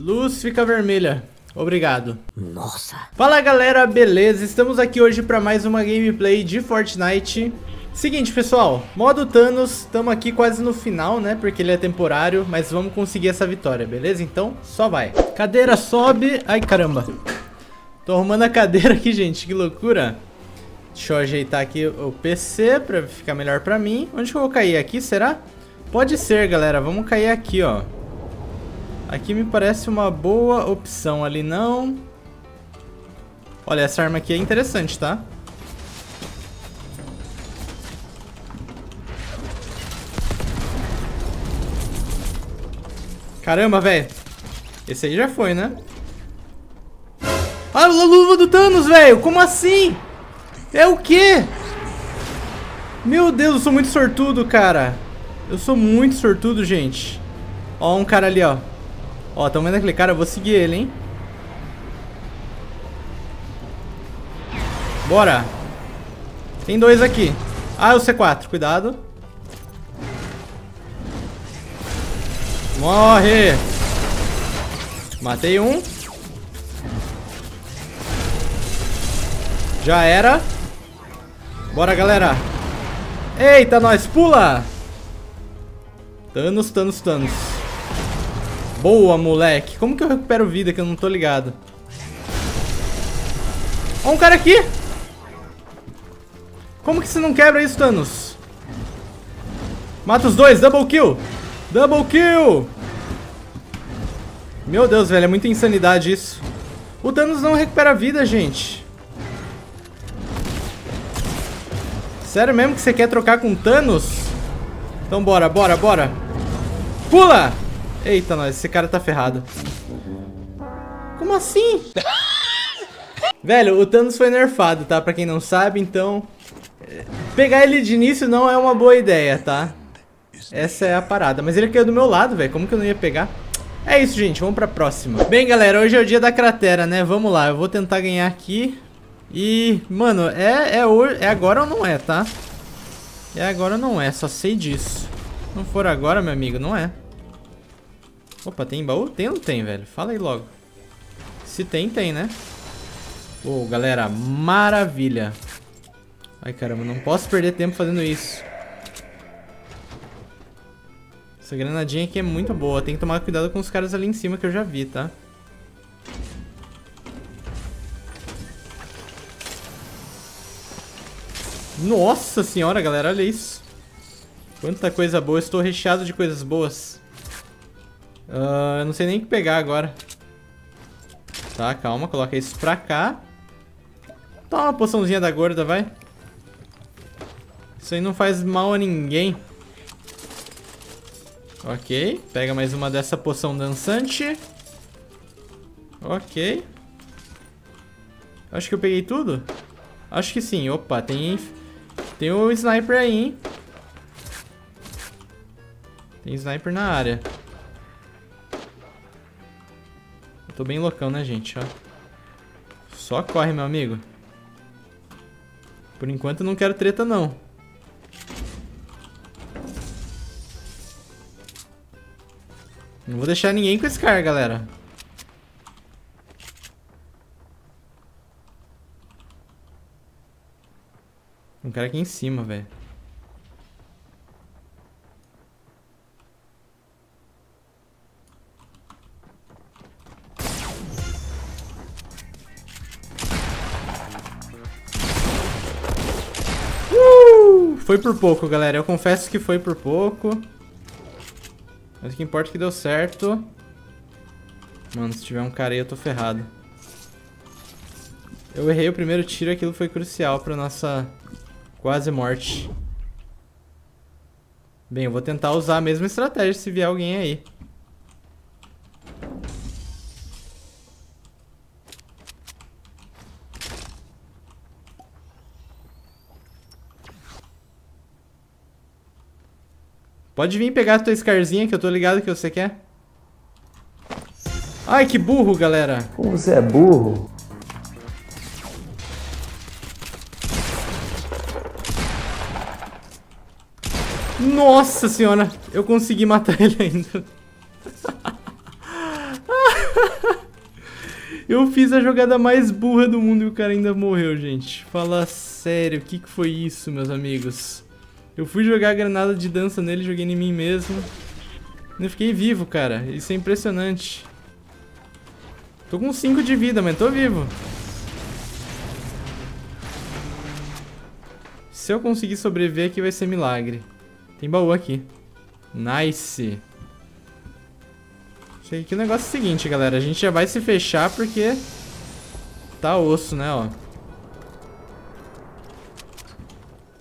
Luz fica vermelha. Obrigado. Nossa. Fala galera, beleza? Estamos aqui hoje para mais uma gameplay de Fortnite. Seguinte, pessoal, modo Thanos, estamos aqui quase no final, né? Porque ele é temporário, mas vamos conseguir essa vitória, beleza? Então, só vai. Cadeira sobe. Ai, caramba. Tô arrumando a cadeira aqui, gente, que loucura. Deixa eu ajeitar aqui o PC pra ficar melhor pra mim. Onde que eu vou cair? Aqui, será? Pode ser, galera. Vamos cair aqui, ó. Aqui me parece uma boa opção. Ali não. Olha, essa arma aqui é interessante, tá? Caramba, velho. Esse aí já foi, né? Ah, a luva do Thanos, velho. Como assim? É o quê? Meu Deus, eu sou muito sortudo, cara. Eu sou muito sortudo, gente. Ó, um cara ali, ó. Ó, tamo vendo aquele cara? Eu vou seguir ele, hein? Bora. Tem dois aqui. Ah, é o C4. Cuidado. Morre. Matei um. Já era. Bora, galera. Eita, nós. Pula. Thanos, Thanos, Thanos. Boa, moleque. Como que eu recupero vida que eu não tô ligado? Ó um cara aqui. Como que você não quebra isso, Thanos? Mata os dois. Double kill. Double kill. Meu Deus, velho. É muita insanidade isso. O Thanos não recupera vida, gente. Sério mesmo que você quer trocar com Thanos? Então bora, bora, bora. Pula! Eita, nós, esse cara tá ferrado. Como assim? Velho, o Thanos foi nerfado, tá? Pra quem não sabe, então... Pegar ele de início não é uma boa ideia, tá? Essa é a parada. Mas ele caiu do meu lado, velho. Como que eu não ia pegar? É isso, gente. Vamos pra próxima. Bem, galera, hoje é o dia da cratera, né? Vamos lá. Eu vou tentar ganhar aqui. E, mano, é, é, é agora ou não é, tá? É agora ou não é, só sei disso. Se não for agora, meu amigo, não é. Opa, tem baú? Tem ou não tem, velho? Fala aí logo. Se tem, tem, né? Oh, galera, maravilha. Ai, caramba, não posso perder tempo fazendo isso. Essa granadinha aqui é muito boa. Tem que tomar cuidado com os caras ali em cima que eu já vi, tá? Nossa senhora, galera, olha isso. Quanta coisa boa. Estou recheado de coisas boas. Uh, eu não sei nem o que pegar agora. Tá, calma. Coloca isso pra cá. Toma uma poçãozinha da gorda, vai. Isso aí não faz mal a ninguém. Ok. Pega mais uma dessa poção dançante. Ok. Acho que eu peguei tudo. Acho que sim. Opa, tem tem o sniper aí, hein? Tem sniper na área. Tô bem loucão, né, gente? Ó. Só corre, meu amigo. Por enquanto eu não quero treta, não. Não vou deixar ninguém com esse cara, galera. Um cara aqui em cima, velho. Foi por pouco, galera. Eu confesso que foi por pouco. Mas o que importa é que deu certo. Mano, se tiver um cara aí, eu tô ferrado. Eu errei o primeiro tiro e aquilo foi crucial pra nossa Quase morte. Bem, eu vou tentar usar a mesma estratégia se vier alguém aí. Pode vir pegar a tua Scarzinha que eu tô ligado que você quer. Ai, que burro, galera. Como você é burro? Nossa senhora, eu consegui matar ele ainda. Eu fiz a jogada mais burra do mundo e o cara ainda morreu, gente. Fala sério, o que, que foi isso, meus amigos? Eu fui jogar a granada de dança nele, joguei em mim mesmo. Não fiquei vivo, cara. Isso é impressionante. Tô com 5 de vida, mas tô vivo. Se eu conseguir sobreviver aqui vai ser milagre. Tem baú aqui. Nice. Sei que o negócio é o seguinte, galera. A gente já vai se fechar porque tá osso, né, ó.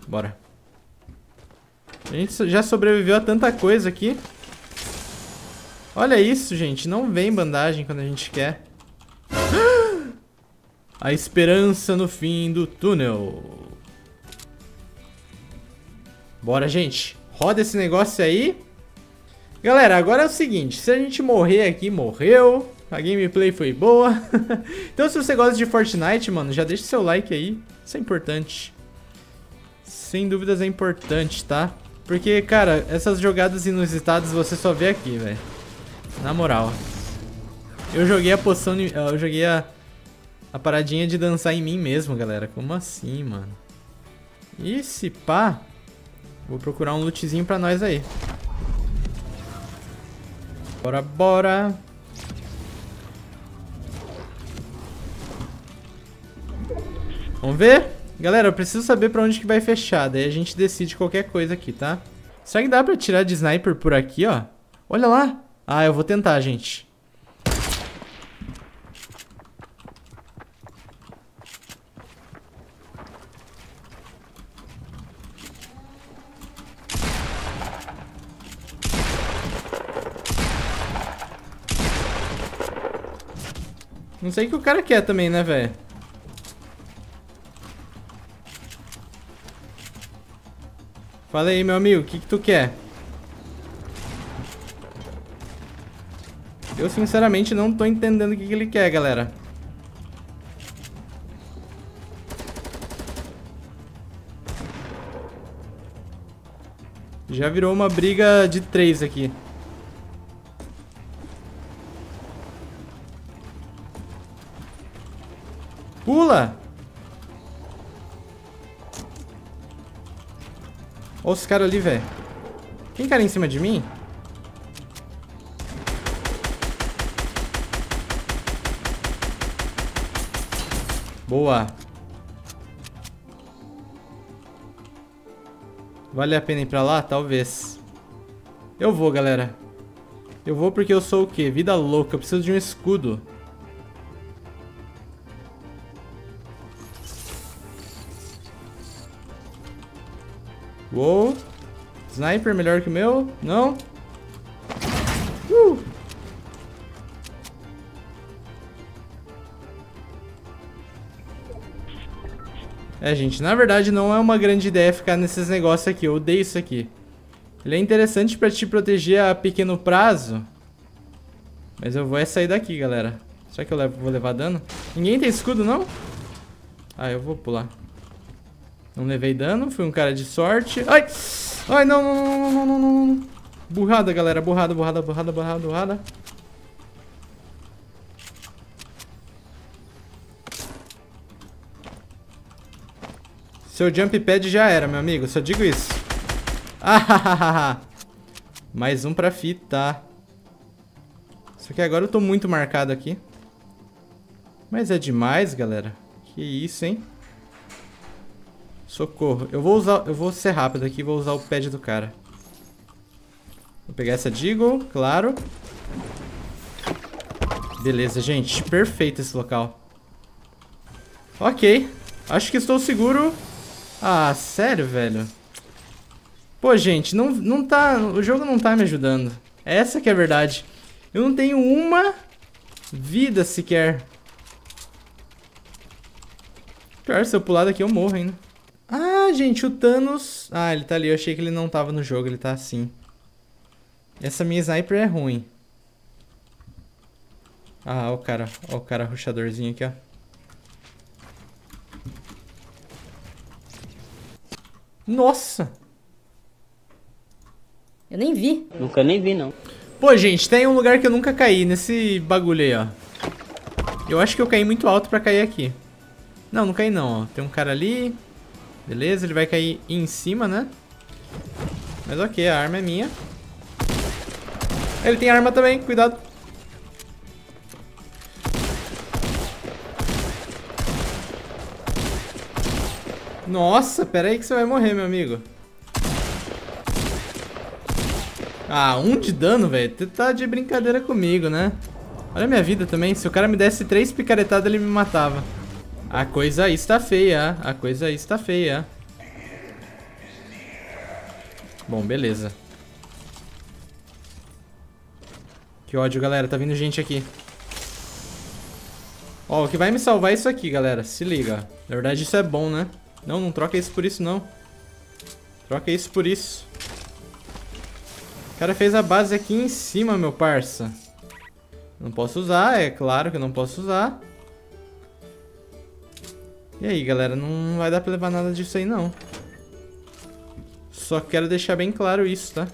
Bora. A gente já sobreviveu a tanta coisa aqui. Olha isso, gente. Não vem bandagem quando a gente quer. A esperança no fim do túnel. Bora, gente. Roda esse negócio aí. Galera, agora é o seguinte. Se a gente morrer aqui, morreu. A gameplay foi boa. então se você gosta de Fortnite, mano, já deixa seu like aí. Isso é importante. Sem dúvidas é importante, tá? Porque, cara, essas jogadas inusitadas você só vê aqui, velho. Na moral. Eu joguei a poção... Eu joguei a... A paradinha de dançar em mim mesmo, galera. Como assim, mano? E se pá... Vou procurar um lootzinho pra nós aí. Bora, bora. Vamos ver? Galera, eu preciso saber pra onde que vai fechar. Daí a gente decide qualquer coisa aqui, tá? Será que dá pra tirar de sniper por aqui, ó? Olha lá. Ah, eu vou tentar, gente. Não sei o que o cara quer também, né, velho? Fala aí, meu amigo, o que, que tu quer? Eu, sinceramente, não tô entendendo o que, que ele quer, galera. Já virou uma briga de três aqui. Pula! Olha os caras ali, velho. Tem cara em cima de mim? Boa. Vale a pena ir pra lá? Talvez. Eu vou, galera. Eu vou porque eu sou o quê? Vida louca. Eu preciso de um escudo. Uou. Sniper melhor que o meu? Não? Uh. É, gente, na verdade não é uma grande ideia ficar nesses negócios aqui. Eu odeio isso aqui. Ele é interessante pra te proteger a pequeno prazo. Mas eu vou é sair daqui, galera. Será que eu levo, vou levar dano? Ninguém tem escudo, não? Ah, eu vou pular. Não levei dano, fui um cara de sorte. Ai! Ai, não, não, não, não, não, não. Burrada, galera. Burrada, burrada, burrada, burrada, burrada. Seu jump pad já era, meu amigo. Só digo isso. Ah, Mais um pra fita. Só que agora eu tô muito marcado aqui. Mas é demais, galera. Que isso, hein? Socorro. Eu vou usar... Eu vou ser rápido aqui vou usar o pad do cara. Vou pegar essa Deagle, claro. Beleza, gente. Perfeito esse local. Ok. Acho que estou seguro. Ah, sério, velho? Pô, gente, não, não tá... O jogo não tá me ajudando. Essa que é a verdade. Eu não tenho uma vida sequer. Pior, se eu pular daqui eu morro ainda. Ah, gente, o Thanos... Ah, ele tá ali. Eu achei que ele não tava no jogo. Ele tá assim. Essa minha sniper é ruim. Ah, ó o cara. Ó o cara ruxadorzinho aqui, ó. Nossa! Eu nem vi. Nunca nem vi, não. Pô, gente, tem um lugar que eu nunca caí, nesse bagulho aí, ó. Eu acho que eu caí muito alto pra cair aqui. Não, não caí não, ó. Tem um cara ali. Beleza, ele vai cair em cima, né? Mas ok, a arma é minha. Ele tem arma também, cuidado. Nossa, pera aí que você vai morrer, meu amigo. Ah, um de dano, velho. Tu tá de brincadeira comigo, né? Olha a minha vida também. Se o cara me desse três picaretadas, ele me matava. A coisa está feia. A coisa está feia. Bom, beleza. Que ódio, galera. Tá vindo gente aqui. Ó, o que vai me salvar é isso aqui, galera. Se liga. Na verdade, isso é bom, né? Não, não troca isso por isso, não. Troca isso por isso. O cara fez a base aqui em cima, meu parça. Não posso usar, é claro que eu não posso usar. E aí, galera, não vai dar pra levar nada disso aí, não. Só quero deixar bem claro isso, tá?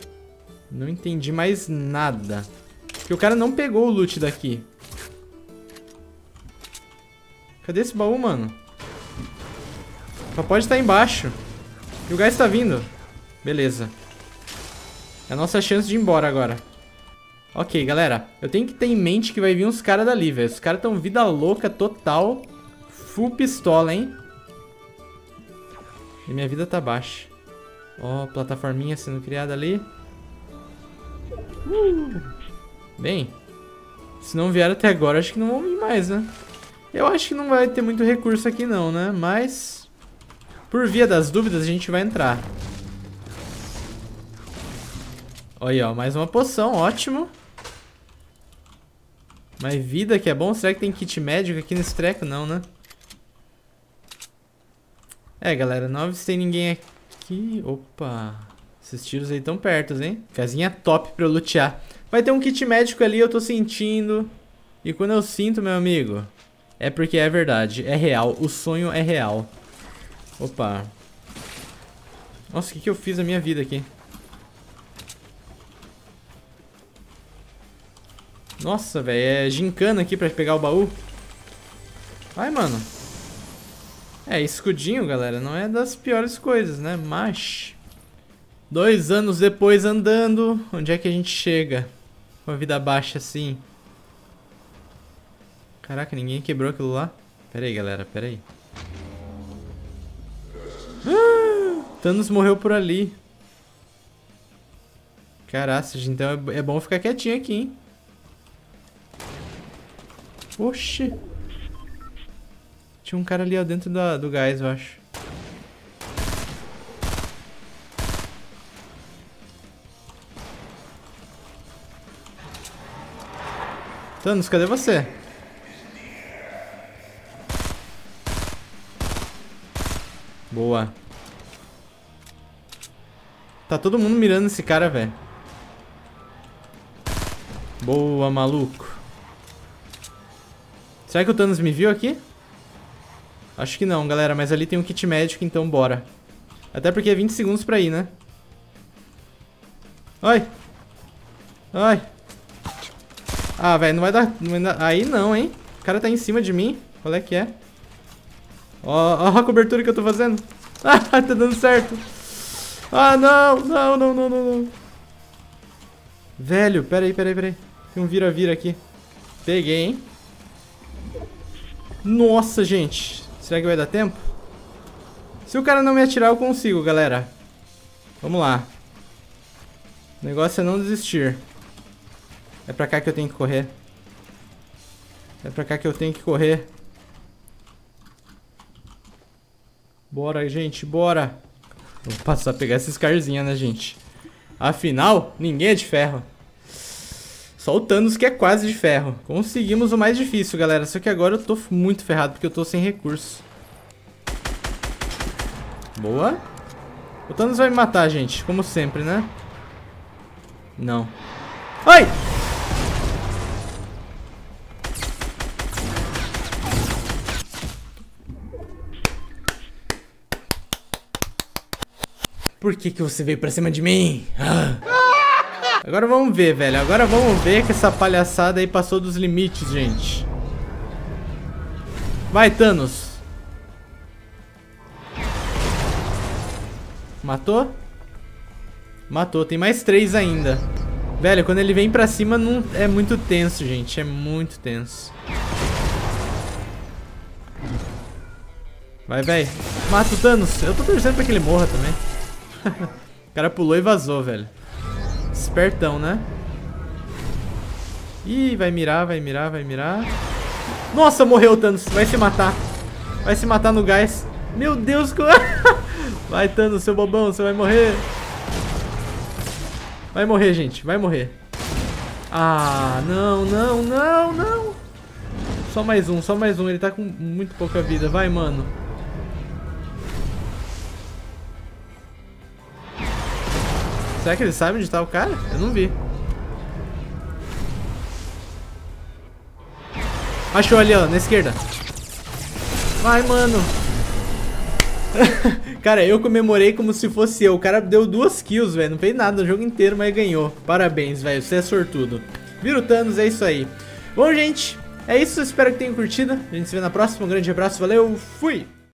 Não entendi mais nada. Porque o cara não pegou o loot daqui. Cadê esse baú, mano? Só pode estar embaixo. E o gás está vindo. Beleza. É a nossa chance de ir embora agora. Ok, galera. Eu tenho que ter em mente que vai vir uns caras dali, velho. Os caras estão vida louca total. Full pistola, hein? E minha vida tá baixa. Ó, oh, plataforminha sendo criada ali. Uh. Bem, se não vieram até agora, acho que não vão vir mais, né? Eu acho que não vai ter muito recurso aqui não, né? Mas, por via das dúvidas, a gente vai entrar. Olha, ó, mais uma poção, ótimo. Mais vida que é bom. Será que tem kit médico aqui nesse treco? Não, né? É, galera, não tem ninguém aqui. Opa, esses tiros aí tão perto, hein? Casinha top pra eu lutear. Vai ter um kit médico ali, eu tô sentindo. E quando eu sinto, meu amigo, é porque é verdade, é real. O sonho é real. Opa. Nossa, o que, que eu fiz na minha vida aqui? Nossa, velho, é gincana aqui pra pegar o baú. Vai, mano. É, escudinho, galera, não é das piores coisas, né? Mas... Dois anos depois andando, onde é que a gente chega? Com a vida baixa assim. Caraca, ninguém quebrou aquilo lá? Pera aí, galera, pera aí. Ah, Thanos morreu por ali. Caraca, então é, é bom ficar quietinho aqui, hein? Oxi. Tinha um cara ali ó, dentro da, do gás, eu acho. Thanos, cadê você? Boa. Tá todo mundo mirando esse cara, velho. Boa, maluco. Será que o Thanos me viu aqui? Acho que não, galera. Mas ali tem um kit médico, então bora. Até porque é 20 segundos pra ir, né? Ai. Ai. Ah, velho, não vai dar... Aí não, hein? O cara tá em cima de mim. Qual é que é? Ó, ó a cobertura que eu tô fazendo. Ah, tá dando certo. Ah, não, não, não, não, não, não. Velho, peraí, peraí, peraí. Tem um vira-vira aqui. Peguei, hein? Nossa, gente. Será que vai dar tempo? Se o cara não me atirar, eu consigo, galera. Vamos lá. O negócio é não desistir. É pra cá que eu tenho que correr. É pra cá que eu tenho que correr. Bora, gente, bora. Vou passar a pegar esses carzinhos, né, gente? Afinal, ninguém é de ferro. Só o Thanos que é quase de ferro. Conseguimos o mais difícil, galera. Só que agora eu tô muito ferrado porque eu tô sem recurso. Boa. O Thanos vai me matar, gente. Como sempre, né? Não. Ai! Por que que você veio pra cima de mim? Ah. Agora vamos ver, velho. Agora vamos ver que essa palhaçada aí passou dos limites, gente. Vai, Thanos. Matou? Matou. Tem mais três ainda. Velho, quando ele vem pra cima não é muito tenso, gente. É muito tenso. Vai, velho. Mata o Thanos. Eu tô torcendo pra que ele morra também. o cara pulou e vazou, velho. Espertão, né? Ih, vai mirar, vai mirar, vai mirar. Nossa, morreu o Thanos. Vai se matar. Vai se matar no gás. Meu Deus. Vai, Thanos, seu bobão. Você vai morrer. Vai morrer, gente. Vai morrer. Ah, não, não, não, não. Só mais um, só mais um. Ele tá com muito pouca vida. Vai, mano. Será que ele sabe onde tá o cara? Eu não vi. Achou ali, ó, na esquerda. Vai, mano. cara, eu comemorei como se fosse eu. O cara deu duas kills, velho. Não fez nada o jogo inteiro, mas ganhou. Parabéns, velho. Você é sortudo. Vira o Thanos, é isso aí. Bom, gente, é isso. Espero que tenham curtido. A gente se vê na próxima. Um grande abraço. Valeu. Fui!